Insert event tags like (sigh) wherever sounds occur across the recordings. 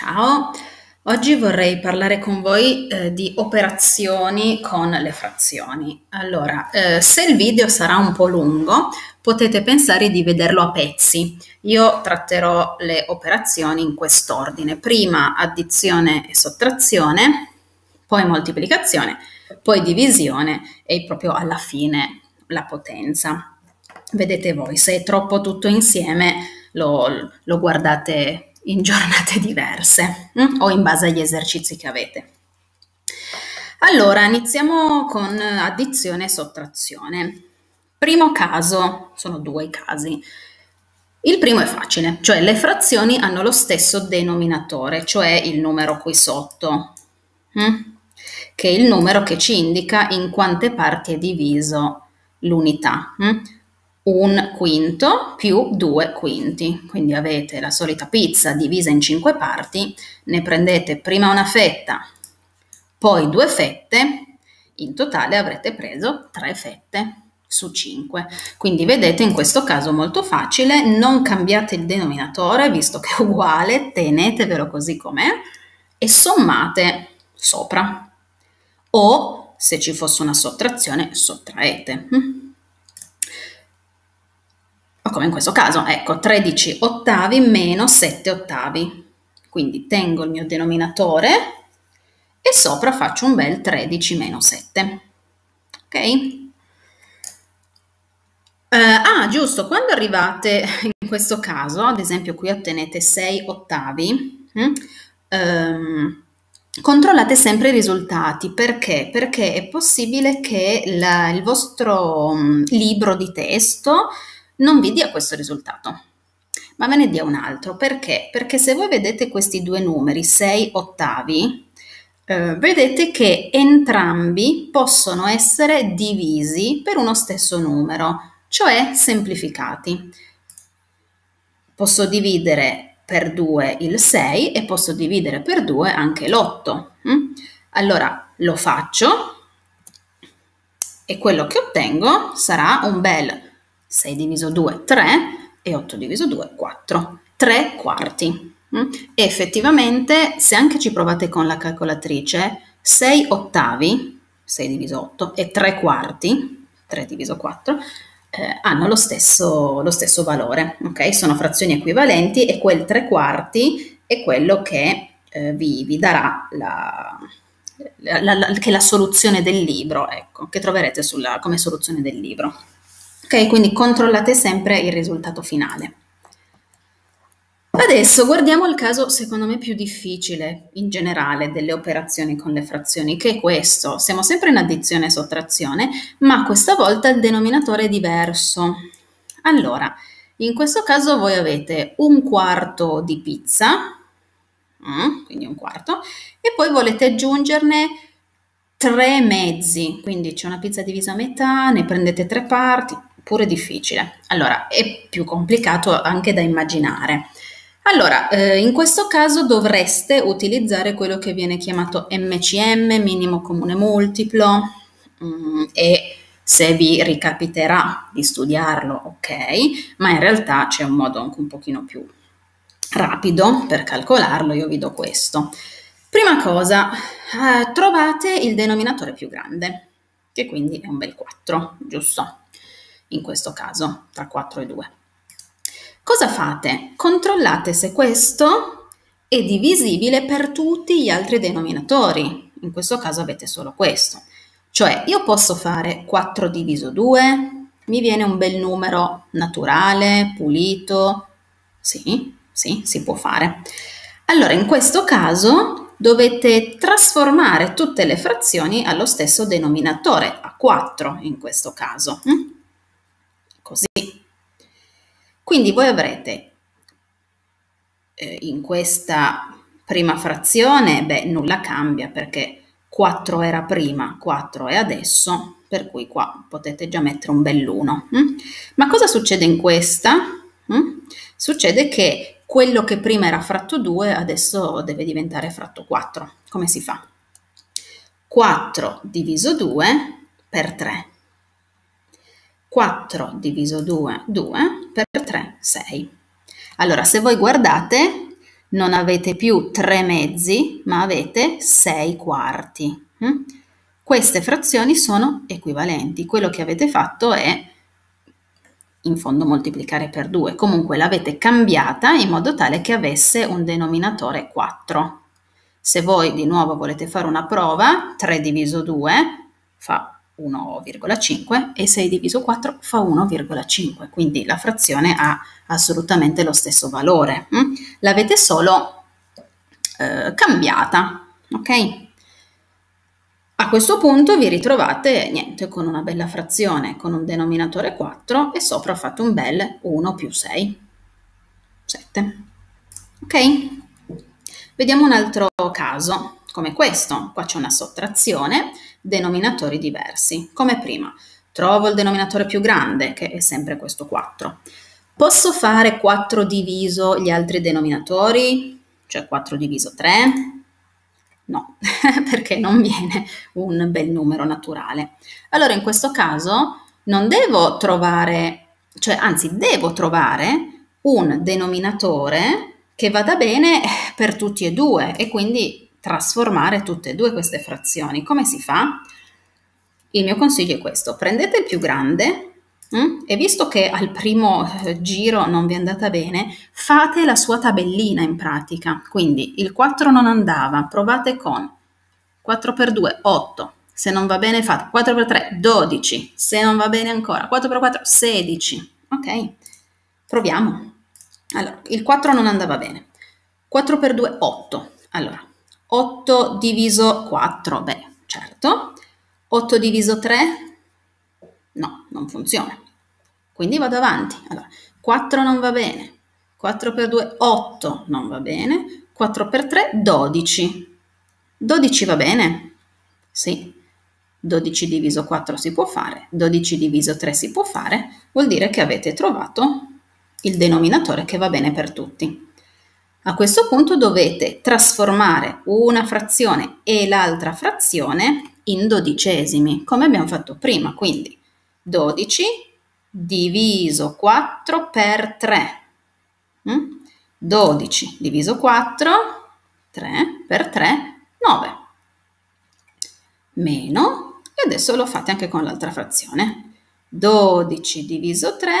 Ciao, oggi vorrei parlare con voi eh, di operazioni con le frazioni. Allora, eh, se il video sarà un po' lungo, potete pensare di vederlo a pezzi. Io tratterò le operazioni in quest'ordine. Prima addizione e sottrazione, poi moltiplicazione, poi divisione e proprio alla fine la potenza. Vedete voi, se è troppo tutto insieme lo, lo guardate in giornate diverse hm? o in base agli esercizi che avete. Allora, iniziamo con addizione e sottrazione. Primo caso, sono due casi. Il primo è facile, cioè le frazioni hanno lo stesso denominatore, cioè il numero qui sotto, hm? che è il numero che ci indica in quante parti è diviso l'unità. Un quinto più due quinti. Quindi avete la solita pizza divisa in cinque parti, ne prendete prima una fetta, poi due fette, in totale avrete preso tre fette su 5. Quindi vedete in questo caso molto facile, non cambiate il denominatore visto che è uguale, tenetevelo così com'è e sommate sopra. O se ci fosse una sottrazione, sottraete come in questo caso, ecco, 13 ottavi meno 7 ottavi. Quindi tengo il mio denominatore e sopra faccio un bel 13 meno 7. Ok? Uh, ah, giusto, quando arrivate (laughs) in questo caso, ad esempio qui ottenete 6 ottavi, hm, um, controllate sempre i risultati. Perché? Perché è possibile che la, il vostro um, libro di testo non vi dia questo risultato, ma ve ne dia un altro. Perché? Perché se voi vedete questi due numeri, 6 ottavi, eh, vedete che entrambi possono essere divisi per uno stesso numero, cioè semplificati. Posso dividere per 2 il 6 e posso dividere per 2 anche l'8. Mm? Allora lo faccio e quello che ottengo sarà un bel 6 diviso 2, 3 e 8 diviso 2, 4. 3 quarti. Mm? E effettivamente, se anche ci provate con la calcolatrice, 6 ottavi, 6 diviso 8, e 3 quarti, 3 diviso 4, eh, hanno lo stesso, lo stesso valore, ok? Sono frazioni equivalenti e quel 3 quarti è quello che eh, vi, vi, darà la, la, la, la soluzione del libro, ecco, che troverete sulla, come soluzione del libro. Ok, quindi controllate sempre il risultato finale. Adesso guardiamo il caso secondo me più difficile in generale delle operazioni con le frazioni, che è questo. Siamo sempre in addizione e sottrazione, ma questa volta il denominatore è diverso. Allora, in questo caso voi avete un quarto di pizza, mm, quindi un quarto, e poi volete aggiungerne tre mezzi, quindi c'è una pizza divisa a metà, ne prendete tre parti, pure difficile. Allora, è più complicato anche da immaginare. Allora, eh, in questo caso dovreste utilizzare quello che viene chiamato MCM, minimo comune multiplo, mm, e se vi ricapiterà di studiarlo, ok, ma in realtà c'è un modo anche un pochino più rapido per calcolarlo, io vi do questo. Prima cosa, eh, trovate il denominatore più grande, che quindi è un bel 4, giusto? In questo caso, tra 4 e 2. Cosa fate? Controllate se questo è divisibile per tutti gli altri denominatori. In questo caso avete solo questo. Cioè io posso fare 4 diviso 2, mi viene un bel numero naturale, pulito. Sì, sì, si può fare. Allora in questo caso dovete trasformare tutte le frazioni allo stesso denominatore, a 4 in questo caso. Quindi voi avrete eh, in questa prima frazione, beh, nulla cambia perché 4 era prima, 4 è adesso, per cui qua potete già mettere un bell'uno. Hm? Ma cosa succede in questa? Hm? Succede che quello che prima era fratto 2 adesso deve diventare fratto 4. Come si fa? 4 diviso 2 per 3. 4 diviso 2, 2, per 3, 6. Allora, se voi guardate, non avete più 3 mezzi, ma avete 6 quarti. Mm? Queste frazioni sono equivalenti. Quello che avete fatto è in fondo moltiplicare per 2. Comunque l'avete cambiata in modo tale che avesse un denominatore 4. Se voi di nuovo volete fare una prova, 3 diviso 2 fa 1,5 e 6 diviso 4 fa 1,5, quindi la frazione ha assolutamente lo stesso valore. Hm? L'avete solo eh, cambiata, ok? A questo punto vi ritrovate niente con una bella frazione, con un denominatore 4 e sopra fate un bel 1 più 6, 7. Ok? Vediamo un altro caso, come questo. Qua c'è una sottrazione, denominatori diversi. Come prima, trovo il denominatore più grande, che è sempre questo 4. Posso fare 4 diviso gli altri denominatori? Cioè 4 diviso 3? No, (laughs) perché non viene un bel numero naturale. Allora in questo caso non devo trovare, cioè anzi devo trovare un denominatore che vada bene per tutti e due e quindi trasformare tutte e due queste frazioni. Come si fa? Il mio consiglio è questo, prendete il più grande Mm? E visto che al primo eh, giro non vi è andata bene, fate la sua tabellina in pratica. Quindi il 4 non andava, provate con 4 per 2, 8. Se non va bene fate 4 per 3, 12. Se non va bene ancora, 4 per 4, 16. Ok? Proviamo. Allora, il 4 non andava bene. 4 per 2, 8. Allora, 8 diviso 4, beh, certo. 8 diviso 3, No, non funziona. Quindi vado avanti. Allora, 4 non va bene. 4 per 2, 8 non va bene. 4 per 3, 12. 12 va bene? Sì. 12 diviso 4 si può fare, 12 diviso 3 si può fare, vuol dire che avete trovato il denominatore che va bene per tutti. A questo punto dovete trasformare una frazione e l'altra frazione in dodicesimi, come abbiamo fatto prima, quindi 12 diviso 4 per 3. 12 mm? diviso 4, 3 per 3, 9. Meno, e adesso lo fate anche con l'altra frazione. 12 diviso 3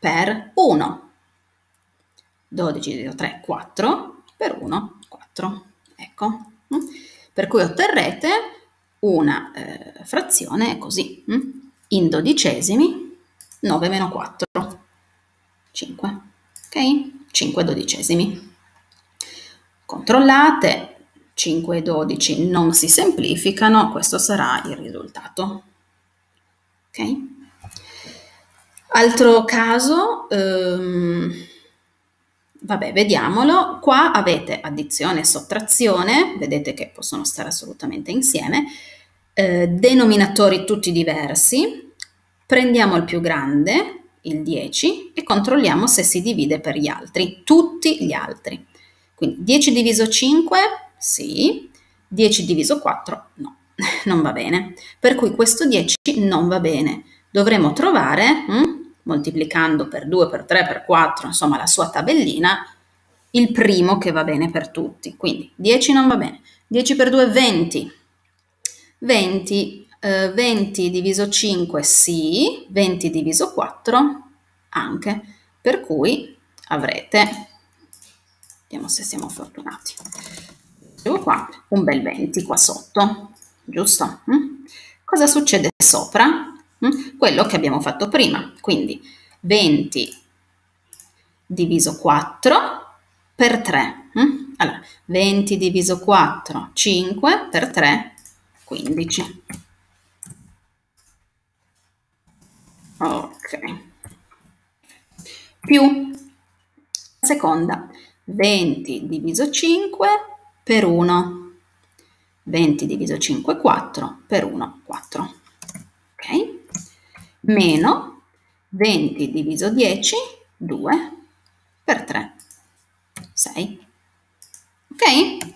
per 1. 12 diviso 3, 4, per 1, 4. Ecco. Mm? Per cui otterrete una eh, frazione così. Mm? in dodicesimi 9 meno 4, 5, ok? 5 dodicesimi. Controllate, 5 e 12 non si semplificano, questo sarà il risultato. Ok? Altro caso, ehm, vabbè, vediamolo. Qua avete addizione e sottrazione, vedete che possono stare assolutamente insieme eh, denominatori tutti diversi, prendiamo il più grande, il 10, e controlliamo se si divide per gli altri, tutti gli altri. Quindi 10 diviso 5, sì, 10 diviso 4, no, (laughs) non va bene. Per cui questo 10 non va bene. Dovremo trovare, hm, moltiplicando per 2, per 3, per 4, insomma la sua tabellina, il primo che va bene per tutti. Quindi 10 non va bene. 10 per 2 20, 20, eh, 20 diviso 5 sì, 20 diviso 4 anche, per cui avrete, vediamo se siamo fortunati, qua, un bel 20 qua sotto, giusto? Mm? Cosa succede sopra? Mm? Quello che abbiamo fatto prima, quindi 20 diviso 4 per 3. Mm? Allora, 20 diviso 4, 5 per 3, 15. Ok. Più seconda 20 diviso 5 per 1. 20 diviso 5 4 per 1 4. Meno 20 diviso 10 2 per 3 6. Ok?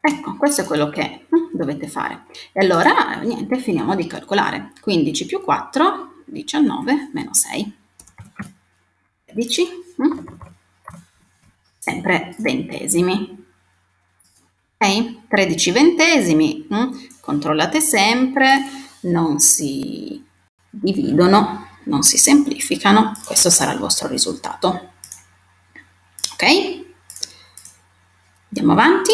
Ecco, questo è quello che hm, dovete fare. E allora, niente, finiamo di calcolare. 15 più 4, 19, meno 6. 16. Hm? sempre ventesimi. Ok? 13 ventesimi, hm? controllate sempre, non si dividono, non si semplificano, questo sarà il vostro risultato. Ok? Andiamo avanti.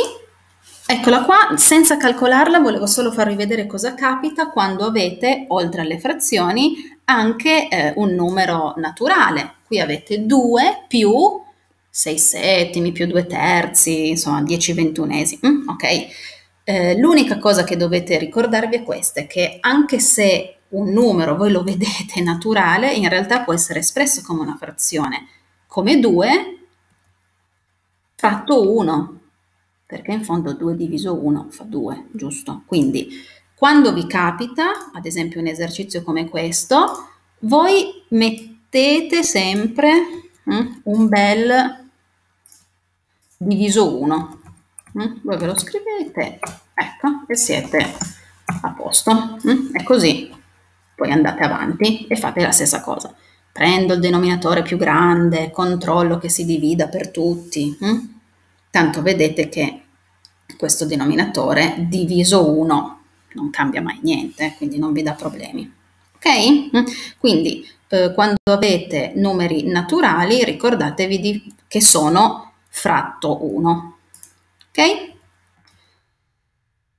Eccola qua, senza calcolarla volevo solo farvi vedere cosa capita quando avete, oltre alle frazioni, anche eh, un numero naturale. Qui avete 2 più 6 settimi più 2 terzi, insomma 10 ventunesimi, mm, ok? Eh, l'unica cosa che dovete ricordarvi è questa, che anche se un numero voi lo vedete naturale, in realtà può essere espresso come una frazione, come 2 fratto 1, perché in fondo 2 diviso 1 fa 2, giusto? Quindi quando vi capita, ad esempio un esercizio come questo, voi mettete sempre mm, un bel diviso 1. Mm, voi ve lo scrivete, ecco, e siete a posto. Mm, è così. Poi andate avanti e fate la stessa cosa. Prendo il denominatore più grande, controllo che si divida per tutti. Tanto vedete che questo denominatore diviso 1 non cambia mai niente, quindi non vi dà problemi. Ok? Quindi eh, quando avete numeri naturali ricordatevi di, che sono fratto 1. Ok?